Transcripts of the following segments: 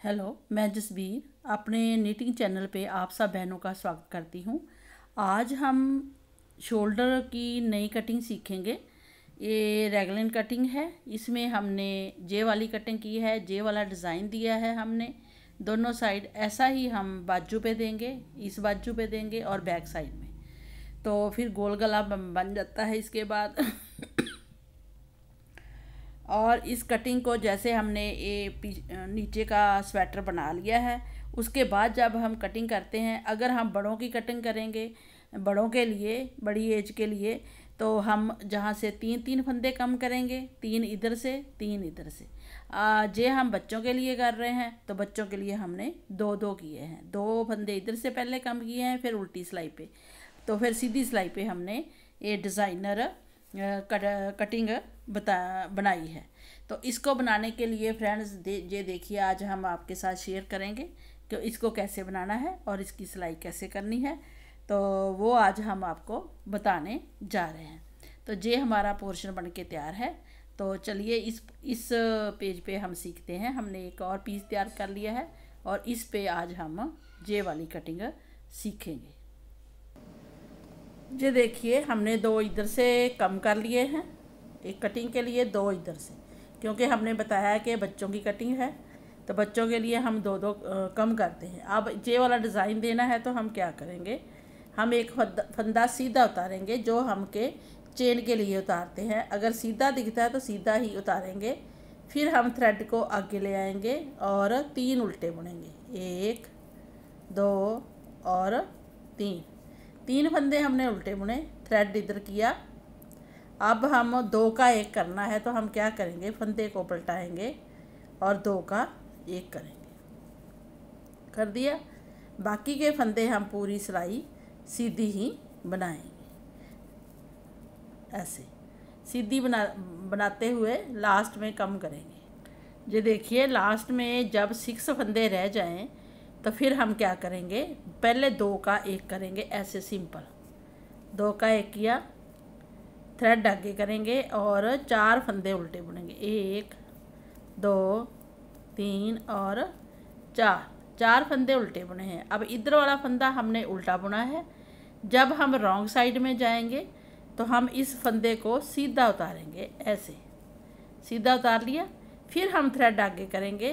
Hello मैं जसबीर, अपने knitting channel पे आप सब बहनों का स्वागत करती हूँ। आज हम शोल्डर की नई कटिंग सीखेंगे। ये रेगलिन कटिंग है। इसमें हमने जे वाली कटिंग की है। जे वाला डिज़ाइन दिया है हमने। दोनों साइड ऐसा ही हम बाजू पे देंगे, इस बाजू पे देंगे और बैक साइड में। तो फिर गोल गला बन जाता है इसके बाद। और इस कटिंग को जैसे हमने ये नीचे का स्वेटर बना लिया है, उसके बाद जब हम कटिंग करते हैं, अगर हम बड़ों की कटिंग करेंगे, बड़ों के लिए, बड़ी एज के लिए तो हम जहाँ से तीन तीन फंदे कम करेंगे, तीन इधर से, तीन इधर से। जे हम बच्चों के लिए कर रहे हैं तो बच्चों के लिए हमने दो दो किए हैं। दो फंदे इधर से पहले कम किए हैं, फिर उल्टी सिलाई पे। तो फिर सीधी सिलाई पे हमने ये डिज़ाइनर कट, कटिंग बता बनाई है। तो इसको बनाने के लिए फ्रेंड्स दे ये देखिए आज हम आपके साथ शेयर करेंगे कि इसको कैसे बनाना है और इसकी सिलाई कैसे करनी है। तो वो आज हम आपको बताने जा रहे हैं। तो ये हमारा पोर्शन बन के तैयार है। तो चलिए इस इस पेज पे हम सीखते हैं। हमने एक और पीस तैयार कर लिया है और इस पे आज हम जे वाली कटिंग सीखेंगे। ये देखिए, हमने दो इधर से कम कर लिए हैं। एक कटिंग के लिए, दो इधर से। क्योंकि हमने बताया कि बच्चों की कटिंग है तो बच्चों के लिए हम दो दो कम करते हैं। अब जे वाला डिज़ाइन देना है तो हम क्या करेंगे? हम एक फंदा सीधा उतारेंगे, जो हम के चेन के लिए उतारते हैं। अगर सीधा दिखता है तो सीधा ही उतारेंगे। फिर हम थ्रेड को आगे ले आएँगे और तीन उल्टे बुनेंगे। एक, दो और तीन। तीन फंदे हमने उल्टे बुने थ्रेड इधर किया। अब हम दो का एक करना है तो हम क्या करेंगे? फंदे को पलटाएँगे और दो का एक करेंगे। कर दिया? बाकी के फंदे हम पूरी सिलाई सीधी ही बनाएँगे। ऐसे। सीधी बना, बनाते हुए लास्ट में कम करेंगे। ये देखिए लास्ट में जब सिक्स फंदे रह जाएँ तो फिर हम क्या करेंगे? पहले दो का एक करेंगे, ऐसे सिंपल। दो का एक किया थ्रेड आगे करेंगे और चार फंदे उल्टे बुनेंगे। एक, दो, तीन और चार। चार फंदे उल्टे बुने हैं। अब इधर वाला फंदा हमने उल्टा बुना है। जब हम रॉन्ग साइड में जाएँगे तो हम इस फंदे को सीधा उतारेंगे, ऐसे। सीधा उतार लिया, फिर हम थ्रेड आगे करेंगे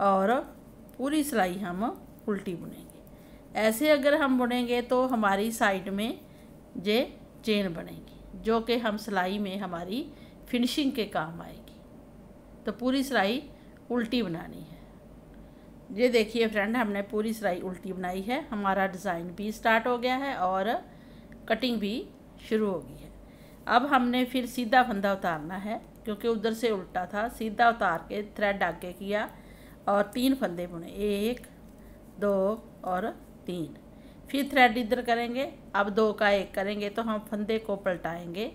और पूरी सिलाई हम उल्टी बुनेंगे। ऐसे अगर हम बुनेंगे तो हमारी साइड में ये चेन बनेगी, जो कि हम सिलाई में हमारी फिनिशिंग के काम आएगी। तो पूरी सिलाई उल्टी बनानी है। ये देखिए फ्रेंड हमने पूरी सिलाई उल्टी बनाई है। हमारा डिज़ाइन भी स्टार्ट हो गया है और कटिंग भी शुरू हो गई है। अब हमने फिर सीधा फंदा उतारना है, क्योंकि उधर से उल्टा था। सीधा उतार के थ्रेड आगे किया। और तीन फंदे बुने। एक, दो और तीन। फिर थ्रेड इधर करेंगे। अब दो का एक करेंगे तो हम फंदे को पलटाएँगे।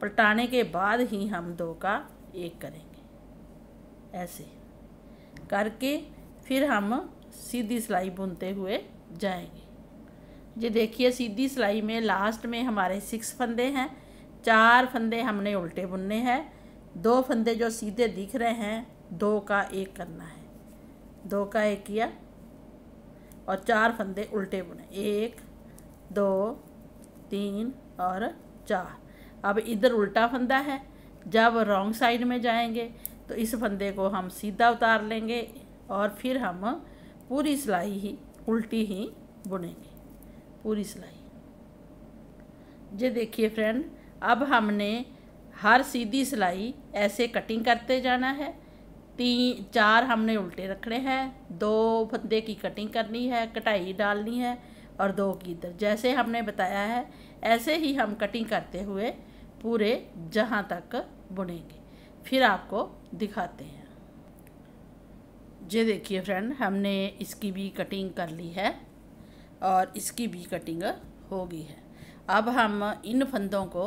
पलटाने के बाद ही हम दो का एक करेंगे। ऐसे करके फिर हम सीधी सिलाई बुनते हुए जाएँगे। ये देखिए, सीधी सिलाई में लास्ट में हमारे सिक्स फंदे हैं। चार फंदे हमने उल्टे बुनने हैं। दो फंदे जो सीधे दिख रहे हैं, दो का एक करना है। दो का एक किया और चार फंदे उल्टे बुने। एक, दो, तीन और चार। अब इधर उल्टा फंदा है, जब रॉन्ग साइड में जाएँगे तो इस फंदे को हम सीधा उतार लेंगे और फिर हम पूरी सिलाई ही, उल्टी ही बुनेंगे। पूरी सिलाई। ये देखिए फ्रेंड अब हमने हर सीधी सिलाई ऐसे कटिंग करते जाना है। तीन चार हमने उल्टे रखने हैं। दो फंदे की कटिंग करनी है, कटाई डालनी है और दो की इधर। जैसे हमने बताया है, ऐसे ही हम कटिंग करते हुए पूरे जहाँ तक बुनेंगे। फिर आपको दिखाते हैं। ये देखिए फ्रेंड, हमने इसकी भी कटिंग कर ली है और इसकी भी कटिंग हो गई है। अब हम इन फंदों को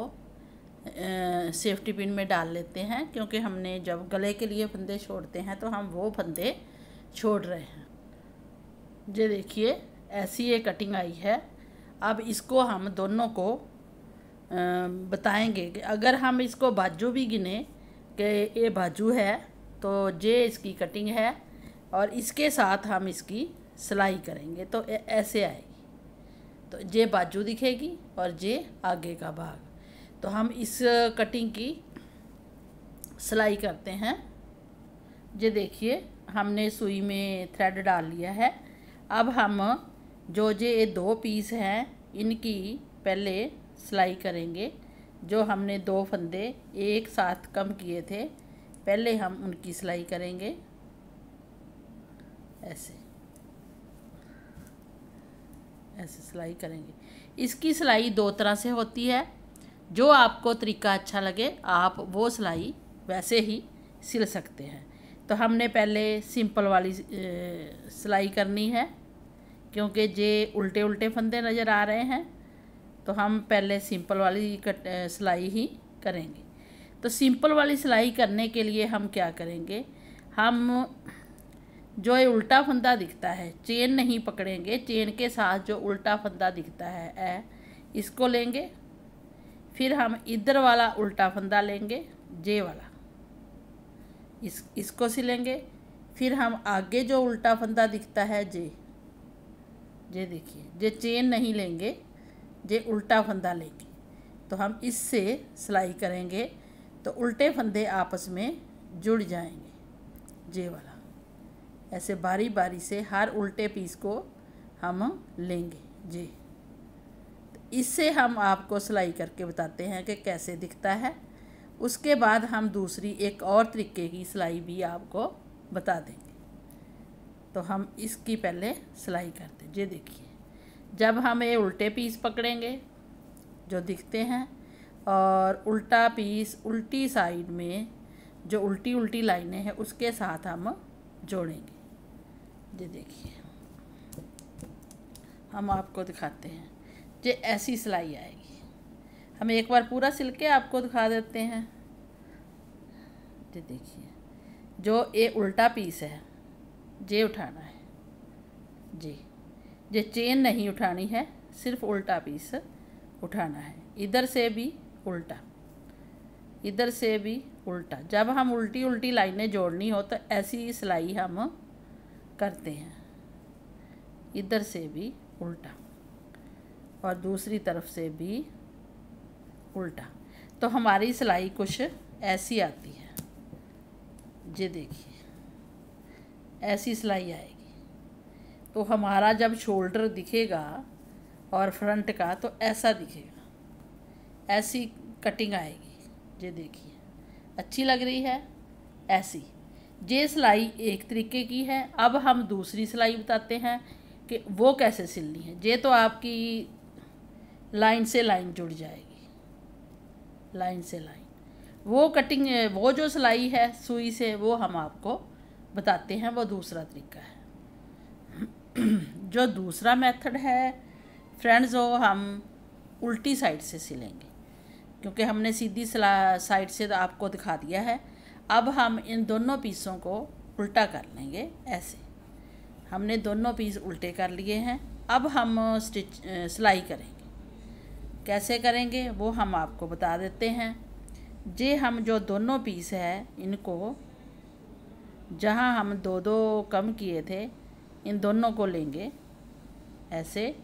सेफ्टी पिन में डाल लेते हैं, क्योंकि हमने जब गले के लिए फंदे छोड़ते हैं तो हम वो फंदे छोड़ रहे हैं। ये देखिए, ऐसी ये कटिंग आई है। अब इसको हम दोनों को बताएँगे कि अगर हम इसको बाजू भी गिने कि ये बाजू है तो ये इसकी कटिंग है और इसके साथ हम इसकी सिलाई करेंगे तो ऐसे आएगी। तो ये बाजू दिखेगी और ये आगे का भाग। तो हम इस कटिंग की सिलाई करते हैं। ये देखिए, हमने सुई में थ्रेड डाल लिया है। अब हम जो जे ये दो पीस हैं, इनकी पहले सिलाई करेंगे। जो हमने दो फंदे एक साथ कम किए थे, पहले हम उनकी सिलाई करेंगे। ऐसे। ऐसे सिलाई करेंगे। इसकी सिलाई दो तरह से होती है। जो आपको तरीका अच्छा लगे आप वो सिलाई वैसे ही सिल सकते हैं। तो हमने पहले सिंपल वाली सिलाई करनी है क्योंकि जे उल्टे उल्टे फंदे नज़र आ रहे हैं तो हम पहले सिंपल वाली कट सिलाई ही करेंगे। तो सिंपल वाली सिलाई करने के लिए हम क्या करेंगे हम जो ये उल्टा फंदा दिखता है चेन नहीं पकड़ेंगे चेन के साथ जो उल्टा फंदा दिखता है ए, इसको लेंगे फिर हम इधर वाला उल्टा फंदा लेंगे, जे वाला। इस, इसको सिलेंगे। फिर हम आगे जो उल्टा फंदा दिखता है, जे। जे देखिए, जे चेन नहीं लेंगे, जे उल्टा फंदा लेंगे। तो हम इससे सिलाई करेंगे तो उल्टे फंदे आपस में जुड़ जाएँगे, जे वाला। ऐसे बारी बारी से हर उल्टे पीस को हम लेंगे, जे। इससे हम आपको सिलाई करके बताते हैं कि कैसे दिखता है। उसके बाद हम दूसरी एक और तरीके की सिलाई भी आपको बता देंगे। तो हम इसकी पहले सिलाई करते हैं। ये देखिए, जब हम ये उल्टे पीस पकड़ेंगे, जो दिखते हैं, और उल्टा पीस उल्टी साइड में जो उल्टी उल्टी लाइनें हैं, उसके साथ हम जोड़ेंगे। ये देखिए, हम आपको दिखाते हैं। ये ऐसी सिलाई आएगी। हम एक बार पूरा सिल के आपको दिखा देते हैं। ये देखिए, जो ये उल्टा पीस है, ये उठाना है। जी, ये चेन नहीं उठानी है, सिर्फ़ उल्टा पीस उठाना है। इधर से भी उल्टा, इधर से भी उल्टा। जब हम उल्टी उल्टी लाइनें जोड़नी हो तो ऐसी सिलाई हम करते हैं। इधर से भी उल्टा। और दूसरी तरफ़ से भी उल्टा। तो हमारी सिलाई कुछ ऐसी आती है। ये देखिए, ऐसी सिलाई आएगी। तो हमारा जब शोल्डर दिखेगा और फ्रंट का तो ऐसा दिखेगा। ऐसी कटिंग आएगी। ये देखिए, अच्छी लग रही है? ऐसी। ये सिलाई एक तरीके की है। अब हम दूसरी सिलाई बताते हैं कि वो कैसे सिलनी है। ये तो आपकी लाइन से लाइन जुड़ जाएगी। लाइन से लाइन। वो कटिंग वो जो सिलाई है, सुई से, वो हम आपको बताते हैं, वो दूसरा तरीका है। जो दूसरा मेथड है फ्रेंड्स वो हम उल्टी साइड से सिलेंगे। क्योंकि हमने सीधी साइड से तो आपको दिखा दिया है। अब हम इन दोनों पीसों को उल्टा कर लेंगे, ऐसे। हमने दोनों पीस उल्टे कर लिए हैं। अब हम स्टिच सिलाई करेंगे। कैसे करेंगे, वो हम आपको बता देते हैं। जे हम जो दोनों पीस है, इनको जहाँ हम दो दो कम किए थे, इन दोनों को लेंगे ऐसे,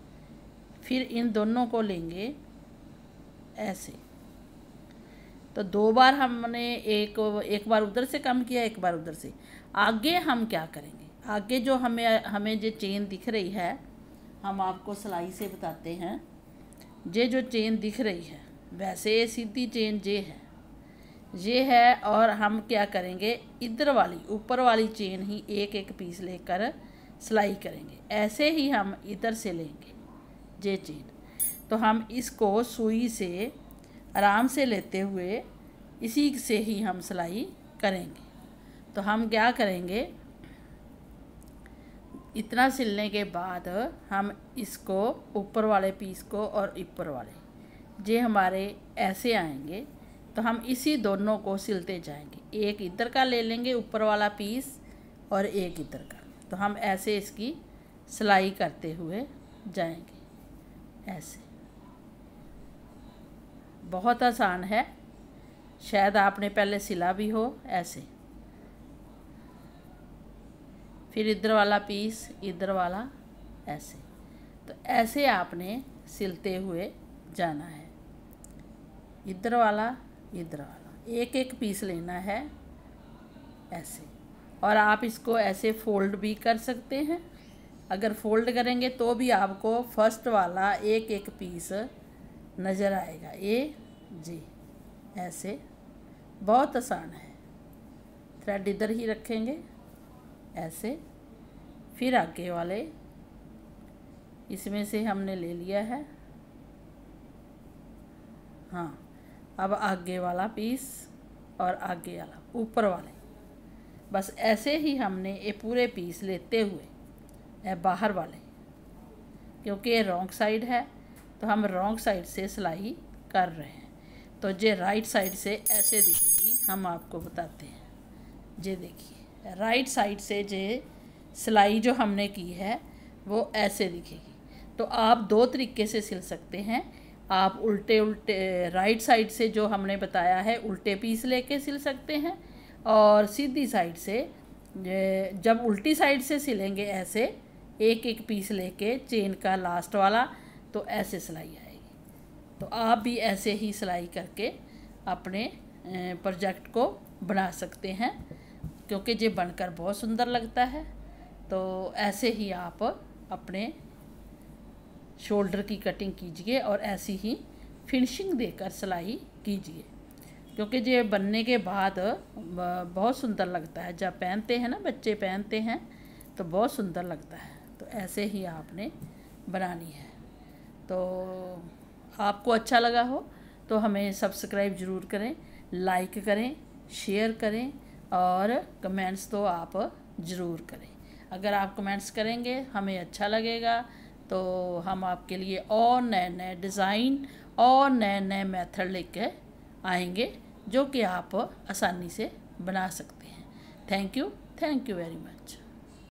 फिर इन दोनों को लेंगे ऐसे। तो दो बार हमने एक एक बार उधर से कम किया, एक बार उधर से। आगे हम क्या करेंगे? आगे जो हमें हमें जो चेन दिख रही है, हम आपको सिलाई से बताते हैं। ये जो चेन दिख रही है, वैसे ये सीधी चेन जे है। ये है और हम क्या करेंगे, इधर वाली, ऊपर वाली चेन ही एक एक पीस लेकर सिलाई करेंगे। ऐसे ही हम इधर से लेंगे जे चेन। तो हम इसको सुई से, आराम से लेते हुए इसी से ही हम सिलाई करेंगे। तो हम क्या करेंगे इतना सिलने के बाद हम इसको ऊपर वाले पीस को और ऊपर वाले, जे हमारे ऐसे आएँगे तो हम इसी दोनों को सिलते जाएँगे। एक इधर का ले लेंगे ऊपर वाला पीस और एक इधर का। तो हम ऐसे इसकी सिलाई करते हुए जाएँगे। ऐसे। बहुत आसान है। शायद आपने पहले सिला भी हो, ऐसे। फिर इधर वाला पीस, इधर वाला ऐसे। तो ऐसे आपने सिलते हुए जाना है। इधर वाला इधर वाला। एक एक पीस लेना है, ऐसे। और आप इसको ऐसे फोल्ड भी कर सकते हैं। अगर फोल्ड करेंगे तो भी आपको फ़र्स्ट वाला एक एक पीस नज़र आएगा। ये जी, ऐसे। बहुत आसान है। थ्रेड इधर ही रखेंगे। ऐसे। फिर आगे वाले, इसमें से हमने ले लिया है। हाँ अब आगे वाला पीस और आगे वाला, ऊपर वाले। बस ऐसे ही हमने ये पूरे पीस लेते हुए, ये बाहर वाले। क्योंकि ये रॉन्ग साइड है तो हम रॉन्ग साइड से सिलाई कर रहे हैं। तो जे राइट साइड से ऐसे दिखेगी, हम आपको बताते हैं। जे देखिए। राइट साइड से जे सिलाई जो हमने की है, वो ऐसे दिखेगी। तो आप दो तरीके से सिल सकते हैं। आप उल्टे उल्टे, राइट साइड से जो हमने बताया है, उल्टे पीस लेके सिल सकते हैं और सीधी साइड से जब उल्टी साइड से सिलेंगे ऐसे एक एक पीस लेके चेन का लास्ट वाला तो ऐसे सिलाई आएगी। तो आप भी ऐसे ही सिलाई करके अपने प्रोजेक्ट को बना सकते हैं। क्योंकि ये बनकर बहुत सुंदर लगता है तो ऐसे ही आप अपने शोल्डर की कटिंग कीजिए और ऐसी ही फिनिशिंग देकर सिलाई कीजिए, क्योंकि ये बनने के बाद बहुत सुंदर लगता है। जब पहनते हैं ना बच्चे, पहनते हैं तो बहुत सुंदर लगता है। तो ऐसे ही आपने बनानी है। तो आपको अच्छा लगा हो तो हमें सब्सक्राइब ज़रूर करें, लाइक करें, शेयर करें और कमेंट्स तो आप ज़रूर करें। अगर आप कमेंट्स करेंगे, हमें अच्छा लगेगा तो हम आपके लिए और नए नए डिज़ाइन और नए नए मेथड लेकर आएँगे, जो कि आप आसानी से बना सकते हैं। Thank you thank you very much